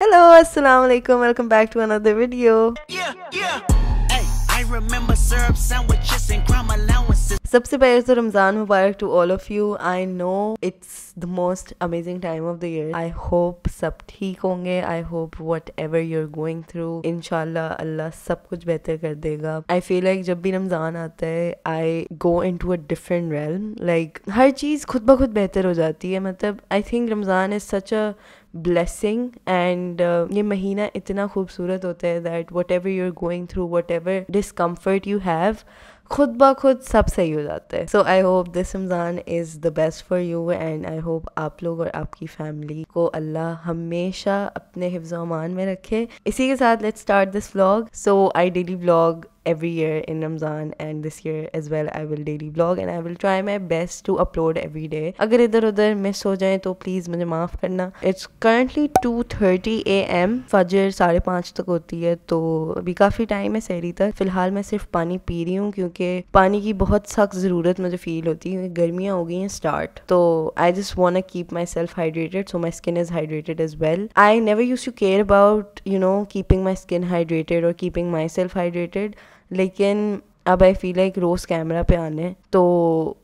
Hello, assalamu alaikum. Welcome back to another video. सबसे पहले तो रमज़ान मुबारक to all of you I know it's the most amazing time of the year I hope सब ठीक होंगे. I hope whatever you're going through इनशाला अल्लाह सब कुछ बेहतर कर देगा. आई फील लाइक जब भी रमज़ान आता है I go into a different realm like हर चीज़ खुद ब खुद बेहतर हो जाती है. मतलब I think Ramzan is such a blessing and ये महीना इतना खूबसूरत होता है that whatever you are going through whatever discomfort you have खुद ब खुद सब सही हो जाता है। So I hope this Ramzan is the best for you and I hope आप लोग और आपकी फैमिली को अल्लाह हमेशा अपने हिफ्ज़ अमान में रखे। इसी के साथ let's start this vlog so I daily vlog every year in Ramzan and this year as well, I will daily vlog and I will try my best to upload every day. अगर इधर उधर miss हो जाए तो please मुझे माफ़ करना। It's currently two thirty A M फजर साढ़े पाँच तक होती है तो अभी काफ़ी टाइम है सहरी तक। फ़िलहाल मैं सिर्फ़ पानी पी रही हूँ क्योंकि पानी की बहुत सख्त ज़रूरत मुझे फील होती है, गर्मियाँ हो गई हैं स्टार्ट तो I just want keep myself hydrated so my skin is hydrated as well I never use to care about you know keeping myself hydrated और कीपिंग माई सेल्फ हाइड्रेटेड लेकिन अब आई फील लाइक रोज़ camera पे आने तो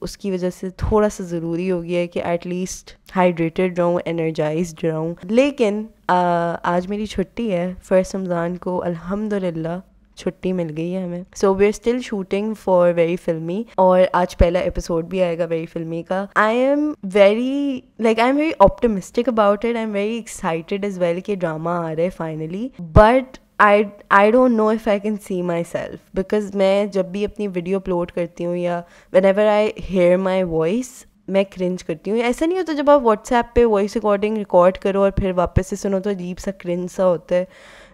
उसकी वजह से थोड़ा सा ज़रूरी हो गया है कि एटलीस्ट हाइड्रेटेड रहूँ एनर्जाइज रहूँ। लेकिन आ, आज मेरी छुट्टी है फ़र्स्ट रमज़ान को अल्हम्दुलिल्लाह छुट्टी मिल गई है हमें। So we are still shooting for very filmy और आज पहला एपिसोड भी आएगा वेरी फिल्मी का। I am very like I am very optimistic about it I am very excited as well कि ड्रामा आ रहा है finally but I I don't know if I can see myself because मैं जब भी अपनी video upload करती हूँ या whenever I hear my voice मैं क्रिंज करती हूँ। ऐसा नहीं होता जब आप व्हाट्सएप पे वॉइस रिकॉर्डिंग रिकॉर्ड करो और फिर वापस से सुनो तो अजीब सा क्रिंज सा होता है।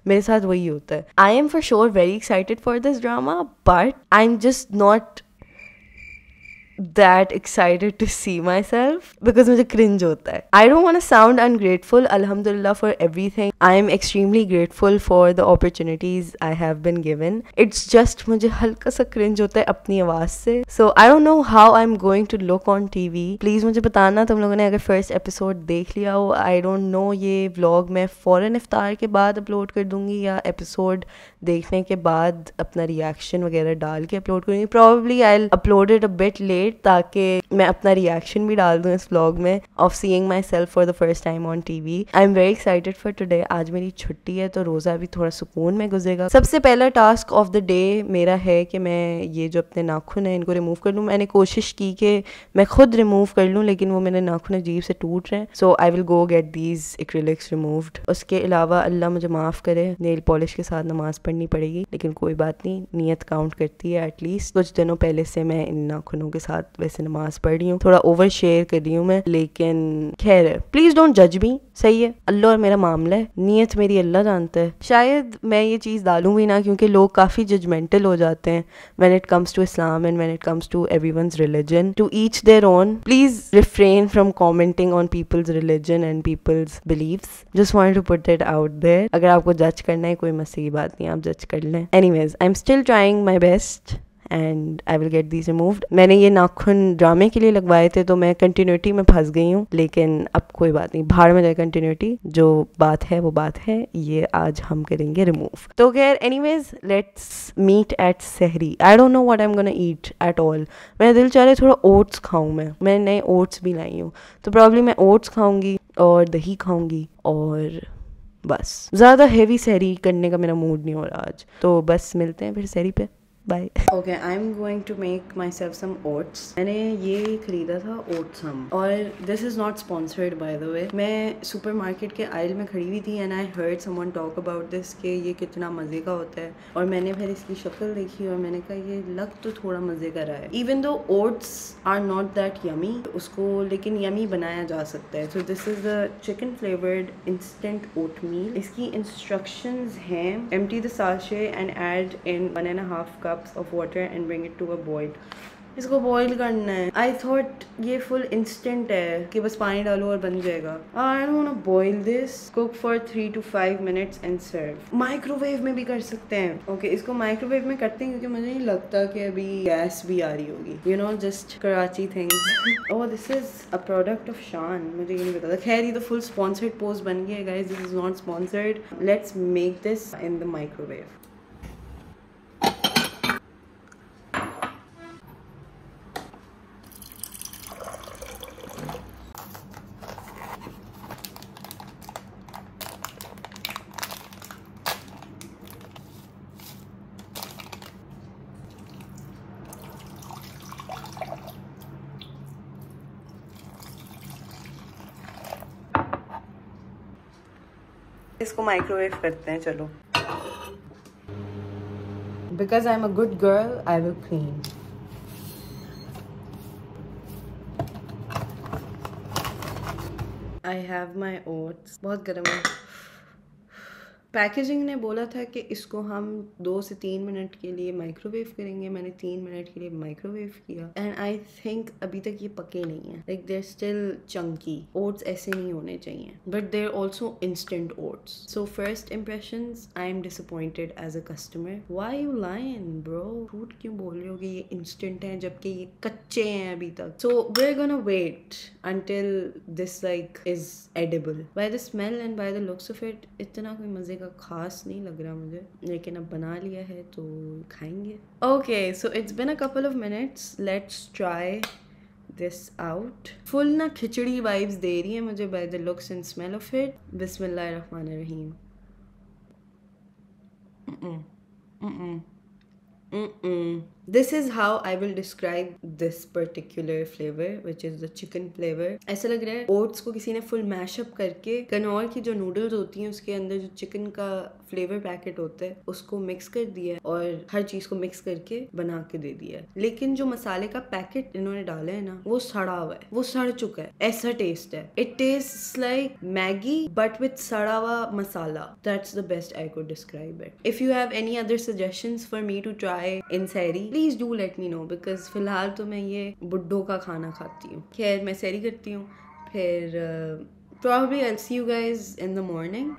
मेरे साथ वही होता है। I am for sure very excited for this drama but I am just not that excited to see myself because मुझे क्रिंज होता है. I don't want sound ungrateful अलहमदिल्ला for everything I am extremely grateful for the opportunities I have been given it's just मुझे हल्का सा cringe होता है अपनी आवाज़ से. So I don't know how I am going to look on T V please मुझे बताना, तुम लोगों ने अगर फ़र्स्ट एपिसोड देख लिया हो. आई डोंट नो ये ब्लॉग मैं फॉरन इफ्तार के बाद अपलोड कर दूँगी या एपिसोड देखने के बाद अपना रिएक्शन वगैरह डाल के अपलोड करूँगी. Probably I upload it a bit late late ताकि मैं अपना रिएक्शन भी डाल दूँ इस व्लॉग में of seeing myself for the first time on T V I am very excited for today आज मेरी छुट्टी है तो रोज़ा भी थोड़ा सुकून में गुजरेगा। सबसे पहला टास्क ऑफ़ द डे मेरा है कि मैं ये जो अपने नाखून है, इनको रिमूव कर लूँ। मैंने कोशिश की कि मैं खुद रिमूव कर लूँ, लेकिन वो मेरे नाखून अजीब से टूट रहे हैं। So I will go get these acrylics removed उसके अलावा अल्लाह मुझे माफ़ करे नेल पॉलिश के साथ नमाज़ पढ़नी पड़ेगी, लेकिन कोई बात नहीं, नीयत काउंट करती है एटलीस्ट कुछ दिनों पहले से मैं इन नाखूनों के साथ साथ वैसे नमाज़ पढ़ रही हूँ। थोड़ा ओवर शेयर कर रही हूँ मैं, लेकिन खैर प्लीज़ डोंट जज मी सही है। अल्लाह और मेरा मामला है, नीयत मेरी अल्लाह जानता है। शायद मैं ये चीज़ डालूँ भी ना, क्योंकि लोग काफ़ी जजमेंटल हो जाते हैं when it comes to Islam and when it comes to everyone religion to each their own please refrain from commenting on people's religion and people's beliefs just want to put it out there अगर आपको जज करना है, कोई मसले की बात नहीं, आप जज कर लें। Anyways I am still trying my best and I will get these removed मैंने ये नाखून ड्रामे के लिए लगवाए थे तो मैं कंटिन्यूटी में फंस गई हूँ, लेकिन अब कोई बात नहीं। भाड़ में जाए कंटिन्यूटी जो बात है, वो बात है। ये आज हम करेंगे रिमूव तो खैर anyways let's meet at सहरी I don't know what I am gonna eat at all मेरा दिल चाह रहा है थोड़ा ओट्स खाऊँ मैं। मैंने नए ओट्स भी लाई हूँ। तो प्रॉब्लम मैं ओट्स खाऊँगी और दही खाऊँगी और बस। ज़्यादा हैवी सहरी करने का मेरा मूड नहीं हो रहा आज। तो बस मिलते हैं फिर सहरी पे। Bye okay I am going to make myself some oats मैंने ये खरीदा था ओट्स हम और this is not sponsored by the way मैं सुपर मार्केट के आयल में खड़ी हुई थी and I heard someone talk about this कि ये कितना मज़े का होता है. और मैंने फिर इसकी शक्ल देखी और मैंने कहा, ये लग तो थोड़ा मज़े का रहा है. Even though oats are not that yummy उसको लेकिन यमी बनाया जा सकता है. So this is the chicken flavoured instant oatmeal इसकी इंस्ट्रक्शन हैं empty the sachet and add in one and half cup cups of water and bring it to a boil. इसको boil करना है। आई थॉट ये full instant है कि बस पानी डालो और बन जाएगा। I don't boil this cook for three to five minutes and serve microwave में भी कर सकते हैं। ओके okay, इसको माइक्रोवेव में करते हैं क्योंकि मुझे नहीं लगता कि अभी गैस भी आ रही होगी। You know just Karachi things oh this is a product of Shan मुझे ये नहीं पता था। खैर ये तो फुल स्पॉन्सर्ड पोस्ट बन गया guys this is not sponsored let's make this in the microwave इसको माइक्रोवेव करते हैं, चलो। Because I am a good girl I will clean I have my oats बहुत गर्म है। पैकेजिंग ने बोला था कि इसको हम दो से तीन मिनट के लिए माइक्रोवेव करेंगे। मैंने तीन मिनट के लिए माइक्रोवेव किया। एंड आई थिंक अभी तक ये पके नहीं है। Like there still chunky oats ऐसे नहीं होने चाहिए। But there also instant oats so first impression I am disappointed as a customer why you lying bro झूठ क्यों बोल रहे हो कि ये इंस्टेंट है, जबकि ये कच्चे हैं अभी तक? So way we're gonna wait until this, like, is edible by the smell and by the looks of it, इतना कोई मज़े का खास नहीं लग रहा मुझे। लेकिन अब बना लिया है तो खाएँगे। Okay so it's been a couple of minutes let's try this out full ना खिचड़ी वाइब्स दे रही है मुझे by the looks and smell of it Rahman रहीम Mm-mm. This is how I will describe this particular flavor, which is the chicken flavor. ऐसा लग रहा है ओट्स को किसी ने फुल मैशअप करके कनौर की जो नूडल्स होती हैं उसके अंदर जो चिकन का फ्लेवर पैकेट होता है उसको मिक्स कर दिया है और हर चीज़ को मिक्स करके बना के दे दिया। है लेकिन जो मसाले का पैकेट इन्होंने डाला है ना वो सड़ा हुआ है वो सड़ चुका है। ऐसा टेस्ट है। It taste like Maggi but with सड़ा हुआ masala. That's the best I could describe it if you have any other suggestion for me to try in सैरी please do let me know because फ़िलहाल तो मैं ये बुड्ढों का खाना खाती हूँ। खैर, मैं सैरी करती हूँ। फिर probably I see you guys in the morning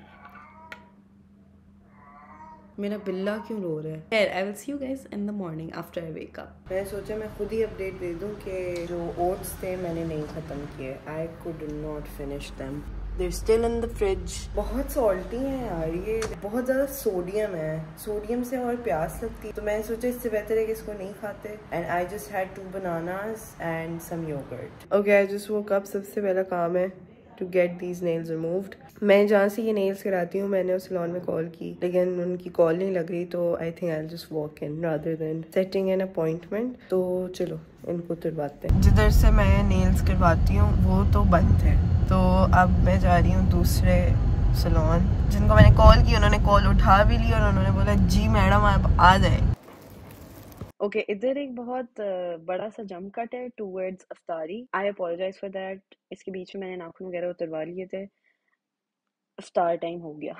मेरा बिल्ला क्यों रो रहा है? खैर I will see you guys in the morning after I wake up मैं सोचा मैं खुद ही अपडेट दे दूँ कि जो ओट्स थे मैंने नहीं ख़त्म किए। I could not finish them there still in the fridge. बहुत सॉल्टी है यार, ये बहुत ज़्यादा सोडियम है। सोडियम से और प्यास लगती है। तो मैंने सोचा इससे बेहतर है कि इसको नहीं खाते। And I just had two bananas and some yogurt okay I just वो कप सबसे पहला काम है to get these nails removed मैं जहाँ से ये नेल्स कराती हूँ, मैंने उस सलोन में कॉल की, लेकिन उनकी कॉल नहीं लग रही तो I think I just walk in rather than setting an appointment तो चलो, इनको तुरवाते हैं। जिधर से मैं नेल्स करवाती हूँ, वो तो बंद है। तो अब मैं जा रही हूँ दूसरे सलोन जिनको मैंने कॉल की, उन्होंने कॉल उठा भी ली और उन्होंने बोला, जी मैडम, आप आ जाए। ओके इधर एक बहुत बड़ा सा जम कट है टूवर्ड्स अफ्तारी। आई अपोलोजाइज फॉर दैट इसके बीच में मैंने नाखून वगैरह उतरवा लिए थे। स्टार टाइम हो गया।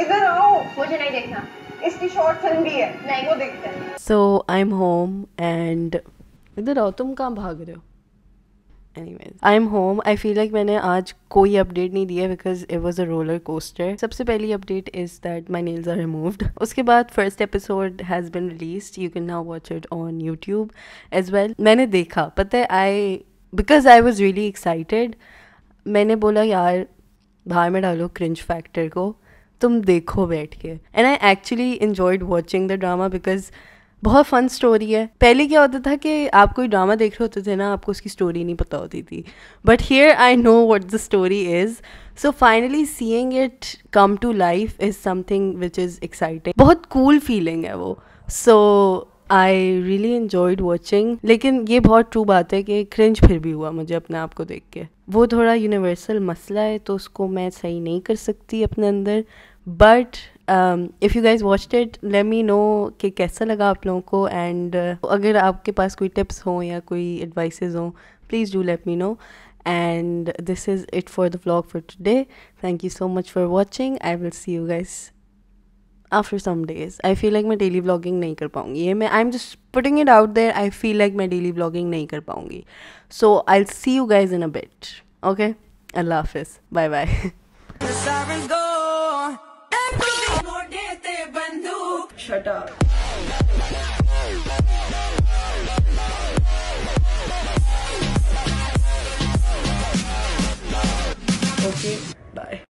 इधर आओ। मुझे नहीं देखना। इसकी शॉर्ट फ़िल्म भी है। नहीं वो देखते हैं। So I am home and इधर आओ तुम कहाँ भाग रहे हो? Anyways I am home I feel like मैंने आज कोई अपडेट नहीं दिया because it was a roller coaster सबसे पहली update is that my nails are removed उसके बाद first episode has been release you can now watch it on YouTube as well मैंने देखा. पता है I because I was really excited मैंने बोला, यार, बाहर में डालो क्रिंज फैक्टर को. तुम देखो बैठ के. And I actually enjoyed watching the drama because बहुत फन स्टोरी है। पहले क्या होता था कि आप कोई ड्रामा देख रहे होते थे ना, आपको उसकी स्टोरी नहीं पता होती थी। But here I know what the story is so finally seeing it come to life is something which is exciting बहुत कूल cool फीलिंग है वो। So I really enjoyed watching लेकिन ये बहुत ट्रू बात है कि क्रिंज फिर भी हुआ मुझे अपने आप को देख के। वो थोड़ा यूनिवर्सल मसला है तो उसको मैं सही नहीं कर सकती अपने अंदर। But if you guys watch that let me know कि कैसा लगा आप लोगों को एंड अगर आपके पास कोई टिप्स हों या कोई एडवाइस हों please do let me know and this is it for the blog for today thank you so much for watching I will see you guys after some days I feel like मैं daily blogging नहीं कर पाऊँगी. ये मैं I am just putting it out there I feel like मैं daily blogging नहीं कर पाऊँगी. So I see you guys in a bit okay Allah हाफिज़ bye bye Shut up. Okay, bye.